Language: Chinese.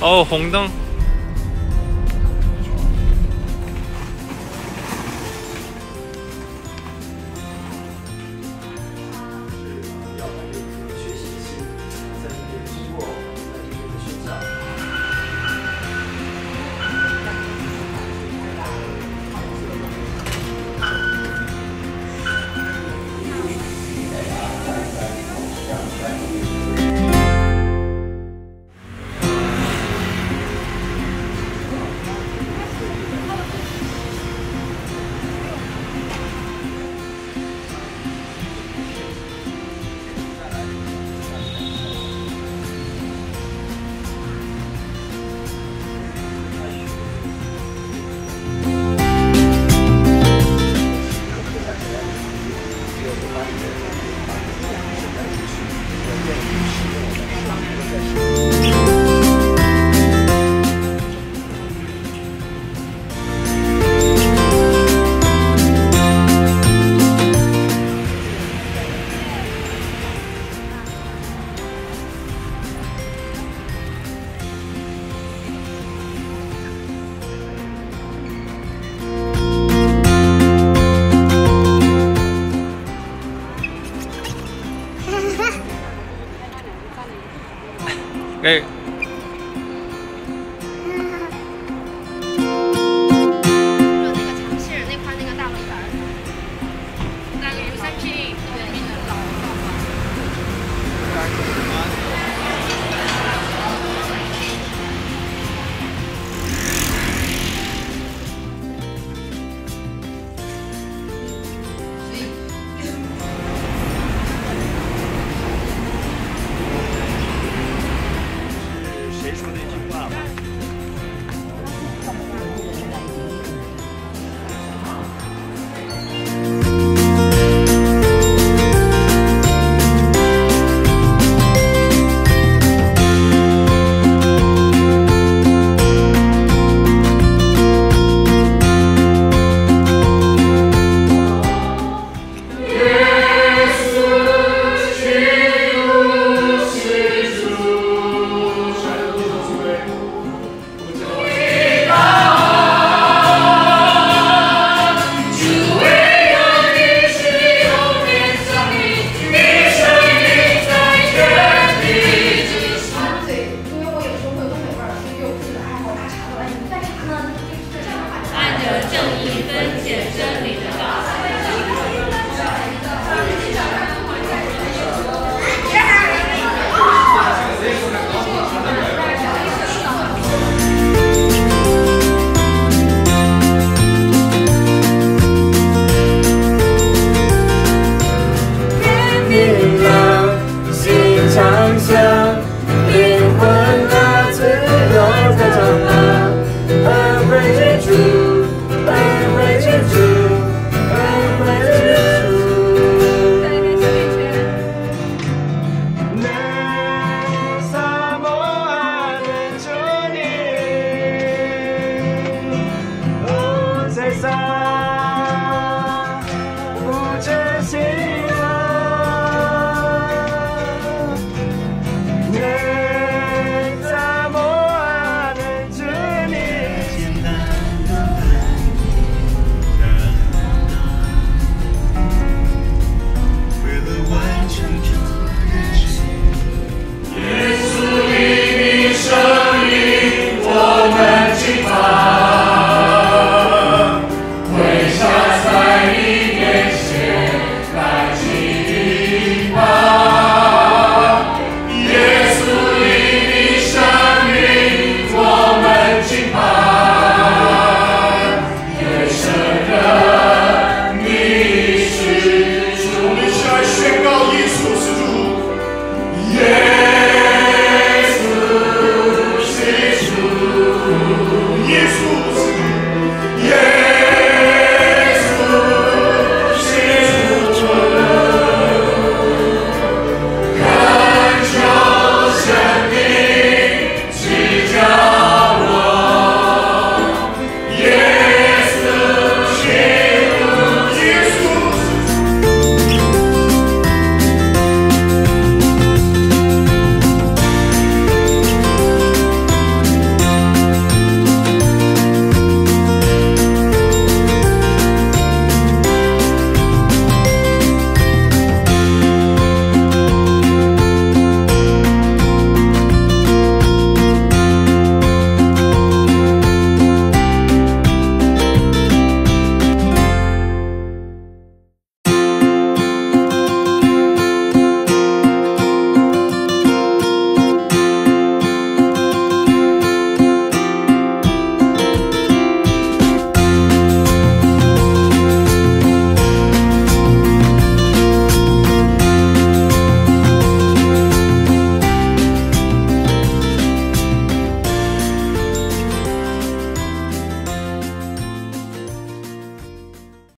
哦红灯。